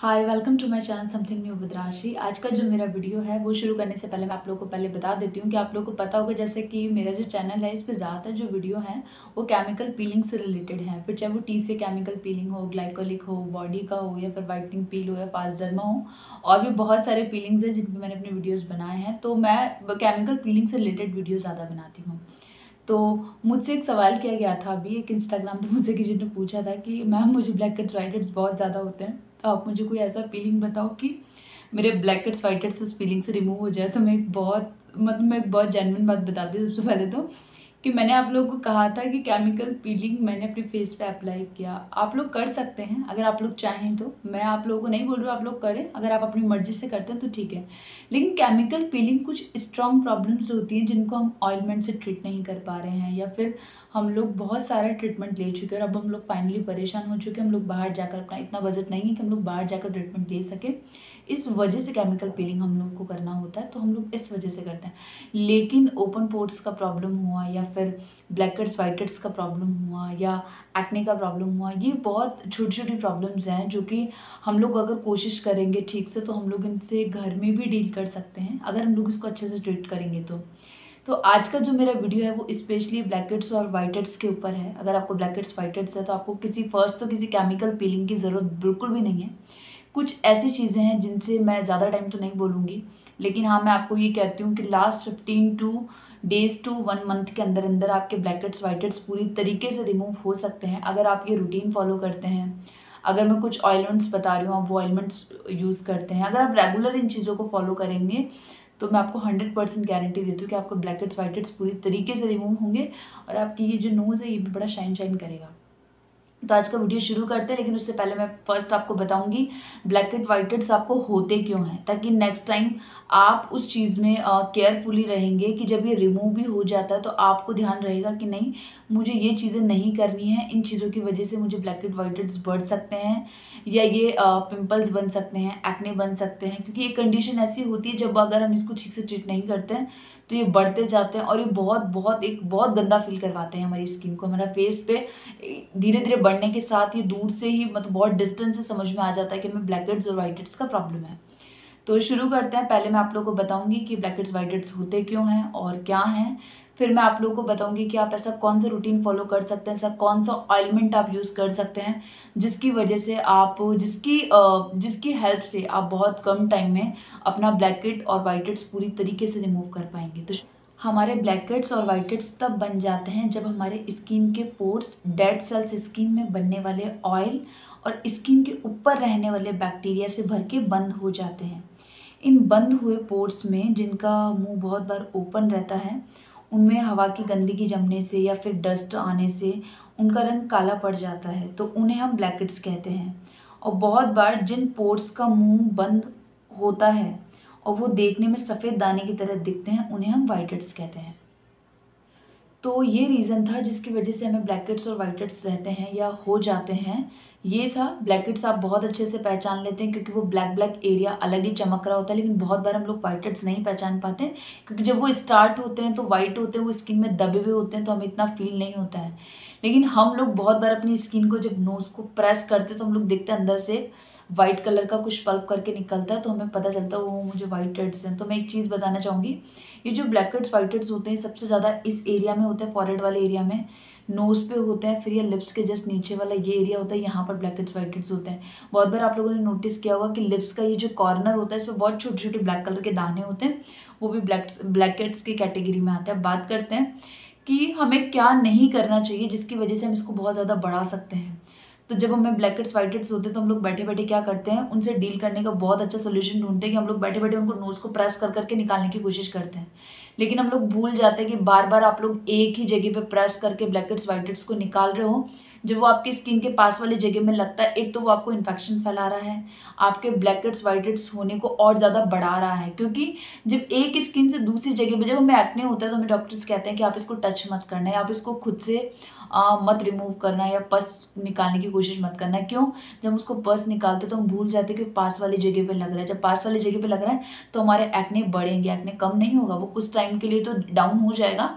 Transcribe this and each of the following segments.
Hi welcome to my channel something new with आज का जो मेरा वीडियो है, वो शुरू करने से पहले मैं आप लोगों को पहले बता देती हूँ कि आप लोगों को पता होगा जैसे कि मेरा जो चैनल है, इस पर ज़्यादातर जो वीडियो हैं, वो केमिकल पीलिंग से रिलेटेड हैं। फिर चाहे वो टी से केमिकल पीलिंग हो ग्लाइकोलिक हो बॉडी का हो, या फिर वाइटनिंग पील हो, या फास्टर्मा हो, और भी बहुत सारे पीलिंग्स हैं जिन पर मैंने अपने वीडियोज़ बनाए हैं। तो मैं केमिकल पीलिंग से रिलेटेड वीडियो ज़्यादा बनाती हूँ। तो मुझसे एक सवाल किया गया था अभी एक इंस्टाग्राम पे मुझसे किसी ने पूछा था कि, मैम, मुझे ब्लैक हेड्स वाइट हेड्स बहुत ज़्यादा होते हैं तो आप मुझे कोई ऐसा फीलिंग बताओ कि मेरे ब्लैक हेड्स वाइट हेड्स उस फीलिंग से रिमूव हो जाए? तो मैं एक बहुत मतलब मैं एक बहुत जेनविन बात बताती हूँ सबसे पहले तो। कि मैंने आप लोगों को कहा था कि केमिकल पीलिंग मैंने अपने फेस पे अप्लाई किया। आप लोग कर सकते हैं, अगर आप लोग चाहें तो। मैं आप लोगों को नहीं बोल रही हूँ आप लोग करें, अगर आप अपनी मर्ज़ी से करते हैं तो ठीक है। लेकिन केमिकल पीलिंग कुछ स्ट्रॉन्ग प्रॉब्लम्स होती हैं जिनको हम ऑयलमेंट से ट्रीट नहीं कर पा रहे हैं, या फिर हम लोग बहुत सारा ट्रीटमेंट ले चुके हैं और अब हम लोग फाइनली परेशान हो चुके हैं। हम लोग बाहर जाकर अपना इतना बजट नहीं है कि हम लोग बाहर जाकर ट्रीटमेंट ले सकें। इस वजह से केमिकल पीलिंग हम लोग को करना होता है तो हम लोग इस वजह से करते हैं। लेकिन ओपन पोर्ट्स का प्रॉब्लम हुआ या फिर ब्लैकेट्स वाइटेट्स का प्रॉब्लम हुआ या एक्ने का प्रॉब्लम हुआ, ये बहुत छोटी छोटी प्रॉब्लम्स हैं जो कि हम लोग अगर कोशिश करेंगे ठीक से तो हम लोग इनसे घर में भी डील कर सकते हैं, अगर हम लोग इसको अच्छे से ट्रीट करेंगे तो। तो आज का जो मेरा वीडियो है वो स्पेशली ब्लैकेट्स और वाइटेट्स के ऊपर है। अगर आपको ब्लैकेट्स वाइटेट्स है तो आपको किसी फ़र्स्ट तो किसी केमिकल पीलिंग की ज़रूरत बिल्कुल भी नहीं है। कुछ ऐसी चीज़ें हैं जिनसे मैं ज़्यादा टाइम तो नहीं बोलूँगी। लेकिन हाँ मैं आपको ये कहती हूँ कि last fifteen to days to one month के अंदर अंदर आपके ब्लैकेट्स वाइटेट्स पूरी तरीके से रिमूव हो सकते हैं, अगर आप ये रूटीन फॉलो करते हैं। अगर मैं कुछ ऑयलमेंट्स बता रही हूँ, आप वो ऑयलमेंट्स यूज़ करते हैं। अगर आप रेगुलर इन चीज़ों को फॉलो करेंगे तो मैं आपको हंड्रेड परसेंट गारंटी देती हूँ कि आपको ब्लैकेट्स वाइटेट्स पूरी तरीके से रिमूव होंगे और आपकी ये जो नोज़ है, ये भी बड़ा शाइन शाइन करेगा। तो आज का वीडियो शुरू करते हैं, लेकिन उससे पहले मैं फ़र्स्ट आपको बताऊँगी ब्लैक एंड वाइट आपको होते क्यों हैं, ताकि नेक्स्ट टाइम आप उस चीज़ में केयरफुली रहेंगे कि जब ये रिमूव भी हो जाता है तो आपको ध्यान रहेगा कि नहीं, मुझे ये चीज़ें नहीं करनी है, इन चीज़ों की वजह से मुझे ब्लैक एंड वाइट बढ़ सकते हैं, या ये पिम्पल्स बन सकते हैं एक्ने बन सकते हैं, क्योंकि ये कंडीशन ऐसी होती है, जब अगर हम इसको ठीक से ट्रीट नहीं करते हैं तो ये बढ़ते जाते हैं और ये बहुत बहुत एक बहुत गंदा फील करवाते हैं हमारी स्किन को। हमारा फेस पे धीरे धीरे बढ़ने के साथ ये दूर से ही मतलब बहुत डिस्टेंस से समझ में आ जाता है कि हमें ब्लैक हेड्स और वाइट हेड्स का प्रॉब्लम है। तो शुरू करते हैं। पहले मैं आप लोगों को बताऊँगी कि ब्लैक हेड्स होते क्यों हैं और क्या हैं। फिर मैं आप लोगों को बताऊँगी कि आप ऐसा कौन सा रूटीन फॉलो कर सकते हैं, ऐसा कौन सा ऑयलमेंट आप यूज़ कर सकते हैं, जिसकी वजह से आप, जिसकी जिसकी हेल्प से आप बहुत कम टाइम में अपना ब्लैकेट और वाइट पूरी तरीके से रिमूव कर पाएँगे। तो हमारे ब्लैकेट्स और वाइटेट्स तब बन जाते हैं जब हमारे स्किन के पोर्स डेड सेल्स स्किन में बनने वाले ऑयल और स्किन के ऊपर रहने वाले बैक्टीरिया से भर के बंद हो जाते हैं। इन बंद हुए पोर्स में जिनका मुँह बहुत बार ओपन रहता है उनमें हवा की गंदगी जमने से या फिर डस्ट आने से उनका रंग काला पड़ जाता है तो उन्हें हम ब्लैकेट्स कहते हैं। और बहुत बार जिन पोर्ट्स का मुँह बंद होता है और वो देखने में सफ़ेद दाने की तरह दिखते हैं, उन्हें हम वाइटेट्स कहते हैं। तो ये रीज़न था जिसकी वजह से हमें ब्लैकेट्स और वाइटेट्स रहते हैं या हो जाते हैं। ये था। ब्लैकेट्स आप बहुत अच्छे से पहचान लेते हैं क्योंकि वो ब्लैक ब्लैक एरिया अलग ही चमक रहा होता है, लेकिन बहुत बार हम लोग वाइटेट्स नहीं पहचान पाते क्योंकि जब वो स्टार्ट होते हैं तो वाइट होते हैं, वो स्किन में दबे हुए होते हैं तो हमें इतना फील नहीं होता है। लेकिन हम लोग बहुत बार अपनी स्किन को जब नोज़ को प्रेस करते हैं तो हम लोग देखते हैं अंदर से वाइट कलर का कुछ पल्प करके निकलता है तो हमें पता चलता है वो मुझे वाइट हेड्स हैं। तो मैं एक चीज़ बताना चाहूँगी, ये जो ब्लैक हेड्स वाइट हेड्स होते हैं सबसे ज़्यादा इस एरिया में होते हैं फॉरहेड वाले एरिया में। नोज़ पे होता है, फिर ये लिप्स के जस्ट नीचे वाला ये एरिया होता है, यहाँ पर ब्लैक हेड्स वाइट हेड्स होते हैं। बहुत बार आप लोगों ने नोटिस किया होगा कि लिप्स का ये जो कॉर्नर होता है, इस पर बहुत छोटे छोटे ब्लैक कलर के दाने होते हैं, वो भी ब्लैक ब्लैकेट्स की कैटेगरी में आते हैं। बात करते हैं कि हमें क्या नहीं करना चाहिए जिसकी वजह से हम इसको बहुत ज़्यादा बढ़ा सकते हैं। तो जब हमें ब्लैकेट्स वाइटेट्स होते हैं तो हम लोग बैठे बैठे क्या करते हैं? उनसे डील करने का बहुत अच्छा सोल्यूशन ढूंढते हैं कि हम लोग बैठे बैठे उनको नोज़ को प्रेस कर करके निकालने की कोशिश करते हैं। लेकिन हम लोग भूल जाते हैं कि बार बार आप लोग एक ही जगह पर प्रेस करके ब्लैकेट्स वाइटेट्स को निकाल रहे हो। जब वो आपकी स्किन के पास वाली जगह में लगता है एक तो वो आपको इन्फेक्शन फैला रहा है आपके ब्लैकेट्स वाइटेट्स होने को और ज़्यादा बढ़ा रहा है क्योंकि जब एक स्किन से दूसरी जगह पर जब हमें एक्ने होता है तो हमें डॉक्टर्स कहते हैं कि आप इसको टच मत करना है आप इसको खुद से आ, मत रिमूव करना या पस निकालने की कोशिश मत करना क्यों? जब उसको पस निकालते तो हम भूल जाते कि पास वाली जगह पे लग रहा है। जब पास वाली जगह पे लग रहा है तो हमारे एक्ने बढ़ेंगे एक्ने कम नहीं होगा वो कुछ टाइम के लिए तो डाउन हो जाएगा।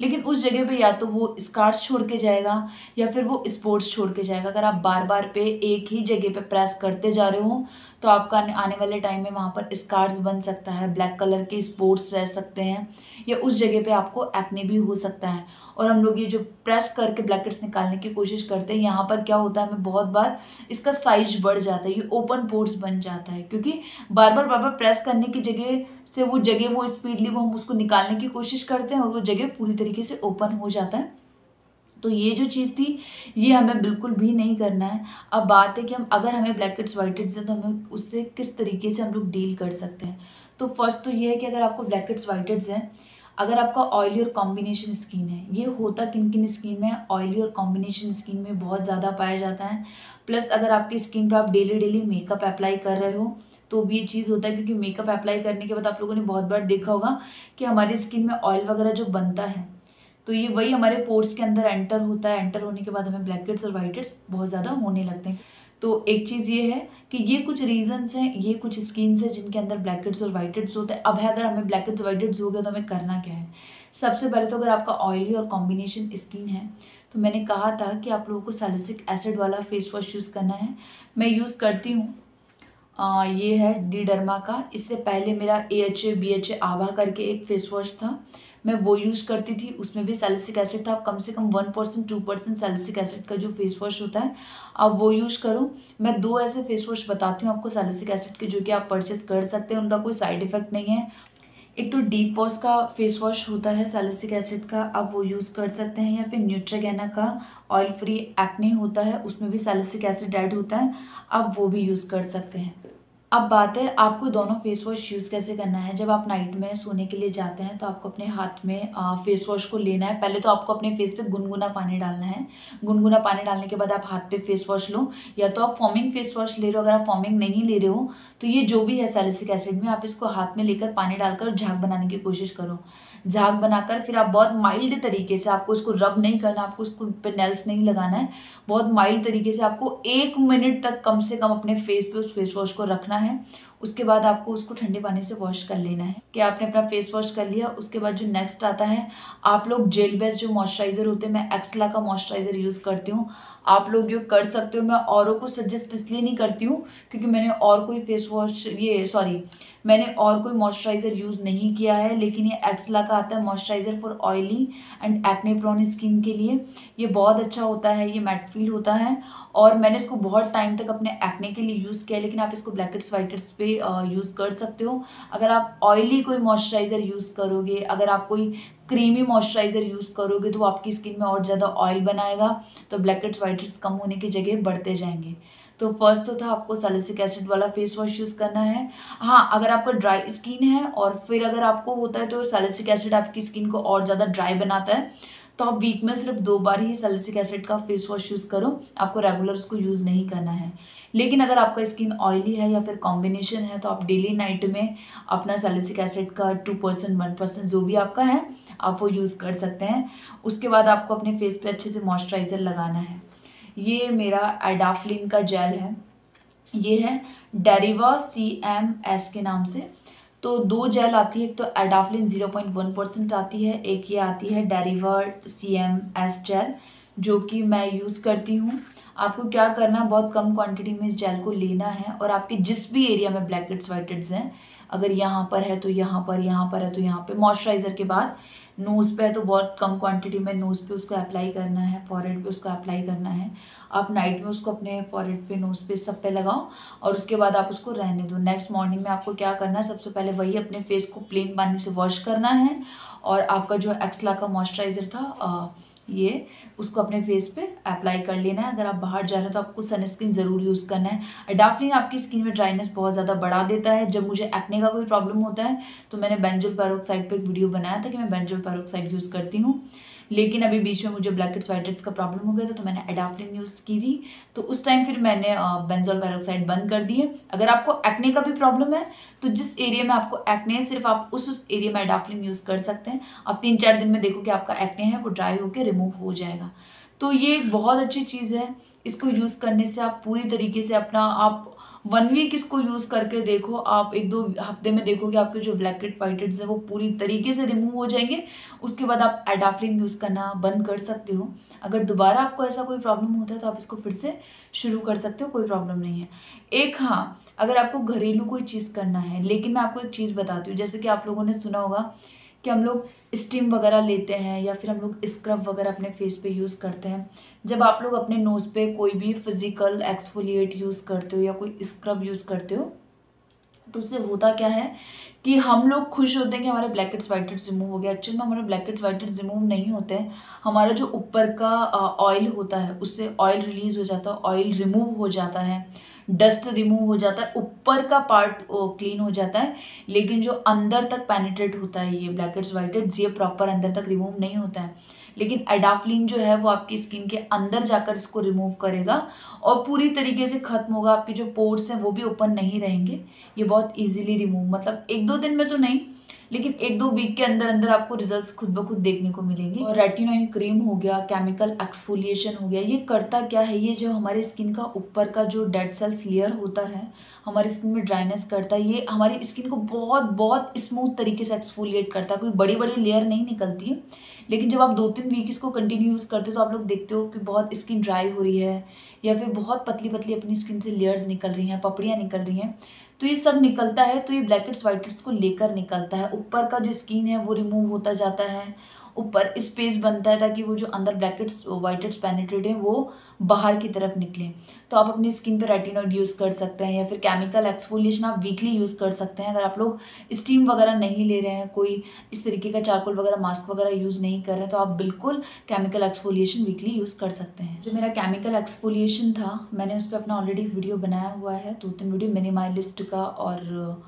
लेकिन उस जगह पे या तो वो स्कार्स छोड़ के जाएगा या फिर वो स्पोर्ट्स छोड़ के जाएगा। अगर आप बार बार पे एक ही जगह पे प्रेस करते जा रहे हो तो आपका आने वाले टाइम में वहाँ पर स्कार्स बन सकता है ब्लैक कलर के स्पोर्ट्स रह सकते हैं, या उस जगह पे आपको एक्ने भी हो सकता है। और हम लोग ये जो प्रेस करके ब्लैकेट्स निकालने की कोशिश करते हैं, यहाँ पर क्या होता है, हमें बहुत बार इसका साइज़ बढ़ जाता है, ये ओपन पोर्ट्स बन जाता है, क्योंकि बार बार बार बार प्रेस करने की जगह से वो जगह, वो स्पीडली वो हम उसको निकालने की कोशिश करते हैं और वो जगह पूरी तरीके से ओपन हो जाता है। तो ये जो चीज़ थी, ये हमें बिल्कुल भी नहीं करना है। अब बात है कि हम, अगर हमें ब्लैकेट्स वाइटेट्स हैं तो हमें उससे किस तरीके से हम लोग डील कर सकते हैं? तो फ़र्स्ट तो ये है कि अगर आपको ब्लैकेट्स वाइटेट्स हैं, अगर आपका ऑयली और कॉम्बिनेशन स्किन है, ये होता किन किन स्किन में? ऑयली और कॉम्बिनेशन स्किन में बहुत ज़्यादा पाया जाता है। प्लस अगर आपकी स्किन पर आप डेली डेली मेकअप अप्लाई कर रहे हो तो भी ये चीज़ होता है क्योंकि मेकअप अप्लाई करने के बाद आप लोगों ने बहुत बार देखा होगा कि हमारी स्किन में ऑयल वगैरह जो बनता है तो ये वही हमारे पोर्ट्स के अंदर एंटर होता है। एंटर होने के बाद हमें ब्लैकेट्स और वाइटेट्स बहुत ज़्यादा होने लगते हैं। तो एक चीज़ ये है कि ये कुछ रीजंस हैं, ये कुछ स्किन्स हैं जिनके अंदर ब्लैकेट्स और वाइटेट्स होते हैं। अब है, अगर हमें ब्लैकेट्स वाइटेट्स हो गया तो हमें करना क्या है? सबसे पहले तो अगर आपका ऑयली और कॉम्बिनेशन स्किन है तो मैंने कहा था कि आप लोगों को सैलिसिक एसिड वाला फेस वॉश यूज़ करना है। मैं यूज़ करती हूँ। ये है डी का। इससे पहले मेरा A H A B H A आभा करके एक फेस वॉश था। मैं वो यूज़ करती थी, उसमें भी सैलिसिक एसिड था। कम से कम one percent two percent salicylic acid का जो फेस वॉश होता है आप वो यूज़ करो। मैं दो ऐसे फेस वॉश बताती हूँ आपको सैलिसिक एसिड के जो कि आप परचेस कर सकते हैं, उनका कोई साइड इफ़ेक्ट नहीं है। एक तो डीप वॉश का फेस वॉश होता है सैलिसिक एसिड का, आप वो यूज़ कर सकते हैं। या फिर न्यूट्रागेना का ऑयल फ्री एक्ने होता है, उसमें भी सैलिसिक एसिड ऐड होता है, आप वो भी यूज़ कर सकते हैं। अब बात है आपको दोनों फेस वॉश यूज़ कैसे करना है? जब आप नाइट में सोने के लिए जाते हैं तो आपको अपने हाथ में फेस वॉश को लेना है। पहले तो आपको अपने फेस पे गुनगुना पानी डालना है। गुनगुना पानी डालने के बाद आप हाथ पे फेस वॉश लो। या तो आप फॉर्मिंग फेस वॉश ले रहे हो, अगर आप फॉर्मिंग नहीं ले रहे हो तो ये जो भी है सैलिसिक एसिड में, आप इसको हाथ में लेकर पानी डालकर झाग बनाने की कोशिश करो। झाग बनाकर फिर आप बहुत माइल्ड तरीके से आपको उसको रब नहीं करना, आपको उसको पे नेल्स नहीं लगाना है। बहुत माइल्ड तरीके से आपको एक मिनट तक कम से कम अपने फेस पे उस फेस वॉश को रखना है। उसके बाद आपको उसको ठंडे पानी से वॉश कर लेना है। कि आपने अपना फेस वॉश कर लिया, उसके बाद जो नेक्स्ट आता है, आप लोग जेल बेस्ड जो मॉइस्चराइज़र होते हैं, मैं एक्सला का मॉइस्चराइज़र यूज़ करती हूँ। आप लोग ये कर सकते हो। मैं औरों को सजेस्ट इसलिए नहीं करती हूँ, क्योंकि मैंने और कोई फेस वॉश ये सॉरी मैंने और कोई मॉइस्चराइज़र यूज़ नहीं किया है, लेकिन ये एक्सला का आता है moisturiser for oily and acne prone skin के लिए। ये बहुत अच्छा होता है, ये मैट फील होता है, और मैंने इसको बहुत टाइम तक अपने एक्ने के लिए यूज़ किया लेकिन आप इसको ब्लैकेट्स वाइटर्स पे यूज़ कर सकते हो। अगर आप ऑयली कोई मॉइस्चराइज़र यूज़ करोगे, अगर आप कोई क्रीमी मॉइस्चराइज़र यूज़ करोगे तो आपकी स्किन में और ज़्यादा ऑयल बनाएगा तो ब्लैकेट्स वाइटर्स कम होने की जगह बढ़ते जाएँगे। तो फ़र्स्ट तो था आपको सैलिसिक एसिड वाला फेस वॉश यूज़ करना है। हाँ अगर आपका ड्राई स्किन है और फिर अगर आपको होता है तो सैलिसिक एसिड आपकी स्किन को और ज़्यादा ड्राई बनाता है तो आप वीक में सिर्फ़ दो बार ही सैलिसिक एसिड का फेस वॉश यूज़ करो, आपको रेगुलर उसको यूज़ नहीं करना है। लेकिन अगर आपका स्किन ऑयली है या फिर कॉम्बिनेशन है तो आप डेली नाइट में अपना सैलिसिक एसिड का टू परसेंट वन परसेंट जो भी आपका है आप वो यूज़ कर सकते हैं। उसके बाद आपको अपने फेस पे अच्छे से मॉइस्चराइज़र लगाना है। ये मेरा एडाफ्लिन का जेल है। ये है डेरिवा सी एम एस के नाम से। तो दो जेल आती है, एक तो एडाफ्लिन ज़ीरो पॉइंट वन परसेंट आती है, एक ये आती है Deriva C M S gel जो कि मैं यूज़ करती हूँ। आपको क्या करना है, बहुत कम क्वांटिटी में इस जेल को लेना है और आपके जिस भी एरिया में ब्लैक हेड्स वाइट हेड्स हैं अगर यहाँ पर है तो यहाँ पर यहाँ पर है तो यहाँ पे। मॉइस्चराइज़र के बाद नोज़ पे है तो बहुत कम क्वांटिटी में नोज़ पे उसको अप्लाई करना है फॉरहेड पे उसको अप्लाई करना है। आप नाइट में उसको अपने फॉरहेड पे नोज़ पे सब पे लगाओ और उसके बाद आप उसको रहने दो। नेक्स्ट मॉर्निंग में आपको क्या करना है, सबसे पहले वही अपने फेस को प्लेन पानी से वॉश करना है और आपका जो एक्सला का मॉइस्चराइज़र था ये उसको अपने फेस पे अप्लाई कर लेना है। अगर आप बाहर जा रहे हैं तो आपको सनस्क्रीन ज़रूर यूज़ करना है। डाफलिन आपकी स्किन में ड्राइनेस बहुत ज़्यादा बढ़ा देता है। जब मुझे एक्ने का कोई प्रॉब्लम होता है तो मैंने बेंजल पैरोक्साइड पर एक वीडियो बनाया था कि मैं बेंजल पैरोक्साइड यूज़ करती हूँ। लेकिन अभी बीच में मुझे ब्लैकेट्स वाइटेट्स का प्रॉब्लम हो गया था तो मैंने एडाफ्लिन यूज़ की थी। तो उस टाइम फिर मैंने बेंजोल पैरोक्साइड बंद कर दिए अगर आपको एक्ने का भी प्रॉब्लम है तो जिस एरिया में आपको एक्ने है, सिर्फ़ आप उस उस एरिया में एडाफ्लिन यूज़ कर सकते हैं। आप तीन चार दिन में देखो कि आपका एक्ने है, वो ड्राई होकर रिमूव हो जाएगा। तो ये बहुत अच्छी चीज़ है। इसको यूज़ करने से आप पूरी तरीके से अपना आप वन वीक इसको यूज़ करके देखो, आप एक दो हफ़्ते में देखोगे आपके जो ब्लैक हेड वाइट है, वो पूरी तरीके से रिमूव हो जाएँगे। उसके बाद आप एडाफ्लिन यूज़ करना बंद कर सकते हो। अगर दोबारा आपको ऐसा कोई प्रॉब्लम होता है तो आप इसको फिर से शुरू कर सकते हो, कोई प्रॉब्लम नहीं है। एक हाँ अगर आपको घरेलू कोई चीज़ करना है, लेकिन मैं आपको एक चीज़ बताती हूँ, जैसे कि आप लोगों ने सुना होगा कि हम लोग स्टीम वगैरह लेते हैं या फिर हम लोग स्क्रब वगैरह अपने फेस पे यूज़ करते हैं। जब आप लोग अपने नोज़ पे कोई भी फ़िज़िकल एक्सफोलिएट यूज़ करते हो या कोई स्क्रब यूज़ करते हो तो उससे होता क्या है कि हम लोग खुश होते हैं कि हमारे ब्लैकेट्स वाइटेट्स रिमूव हो गया एक्चुअल में हमारे ब्लैकेट्स वाइटेट्स रिमूव नहीं होते हैं। हमारा जो ऊपर का ऑयल होता है, उससे ऑयल रिलीज़ हो जाता है ऑयल रिमूव हो जाता है। डस्ट रिमूव हो जाता है, ऊपर का पार्ट क्लीन हो जाता है, लेकिन जो अंदर तक पेनिट्रेट होता है ये ब्लैक ब्लैकेट्स वाइटेट्स ये प्रॉपर अंदर तक रिमूव नहीं होता है। लेकिन एडाफलिन जो है वो आपकी स्किन के अंदर जाकर इसको रिमूव करेगा और पूरी तरीके से खत्म होगा, आपके जो पोर्ट्स हैं वो भी ओपन नहीं रहेंगे, ये बहुत ईजिली रिमूव मतलब एक दो दिन में तो नहीं लेकिन एक दो वीक के अंदर अंदर आपको रिजल्ट्स खुद ब खुद देखने को मिलेंगे। और रेटिनोइन क्रीम हो गया केमिकल एक्सफोलिएशन हो गया, ये करता क्या है? ये जो हमारे स्किन का ऊपर का जो डेड सेल्स लेयर होता है, हमारे स्किन में ड्राइनेस करता है, ये हमारी स्किन को बहुत बहुत स्मूथ तरीके से एक्सफोलिएट करता है। कोई बड़ी बड़ी लेयर नहीं निकलती है। लेकिन जब आप दो तीन वीक इसको कंटिन्यू यूज़ करते हो तो आप लोग देखते हो कि बहुत स्किन ड्राई हो रही है, या फिर बहुत पतली पतली अपनी स्किन से लेयर्स निकल रही हैं, पपड़ियाँ निकल रही हैं। तो ये सब निकलता है तो ये ब्लैकेट्स वाइटेट्स को लेकर निकलता है। ऊपर का जो स्किन है, वो रिमूव होता जाता है। ऊपर स्पेस बनता है ताकि वो जो अंदर ब्लैकेट्स वाइटेट्स पेनिट्रेट हैं, वो बाहर की तरफ़ निकले। तो आप अपनी स्किन पे रेटिनॉइड यूज़ कर सकते हैं या फिर केमिकल एक्सफोलिएशन आप वीकली यूज़ कर सकते हैं। अगर आप लोग स्टीम वगैरह नहीं ले रहे हैं, कोई इस तरीके का चारकोल वगैरह मास्क वगैरह यूज़ नहीं कर रहे हैं तो आप बिल्कुल केमिकल एक्सफोलिएशन वीकली यूज़ कर सकते हैं। जो मेरा केमिकल एक्सफोलिएशन था, मैंने उस पर अपना ऑलरेडी वीडियो बनाया हुआ है। दो तीन वीडियो मिनिमाइलिस्ट का और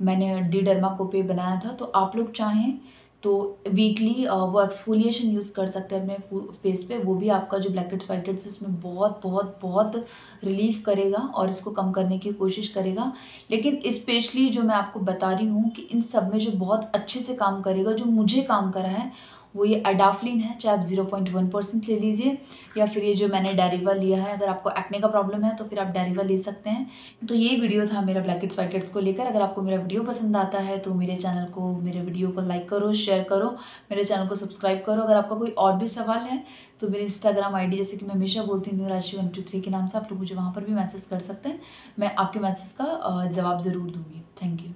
मैंने डी डर्मा को पे बनाया था। तो आप लोग चाहें तो वीकली वो एक्सफोलिएशन यूज़ कर सकते हैं अपने फेस पे। वो भी आपका जो ब्लैक हेड्स वाइट हेड्स उसमें बहुत बहुत बहुत रिलीफ करेगा और इसको कम करने की कोशिश करेगा। लेकिन स्पेशली जो मैं आपको बता रही हूँ कि इन सब में जो बहुत अच्छे से काम करेगा, जो मुझे काम करा है वो ये अडाफ्लिन है, चाहे आप ज़ीरो पॉइंट वन परसेंट ले लीजिए, या फिर ये जो मैंने डेरिवा लिया है, अगर आपको एक्ने का प्रॉब्लम है तो फिर आप डेरिवा ले सकते हैं। तो ये वीडियो था मेरा ब्लैकेट्स वाइटेट्स को लेकर। अगर आपको मेरा वीडियो पसंद आता है तो मेरे चैनल को, मेरे वीडियो को लाइक करो शेयर करो, मेरे चैनल को सब्सक्राइब करो। अगर आपका कोई और भी सवाल है तो मेरे इंस्टाग्राम आई जैसे कि मैं हमेशा बोलती हूँ, राशि वन टू थ्री के नाम से, आप लोग मुझे वहाँ पर भी मैसेज कर सकते हैं। मैं आपके मैसेज का जवाब ज़रूर दूँगी। Thank you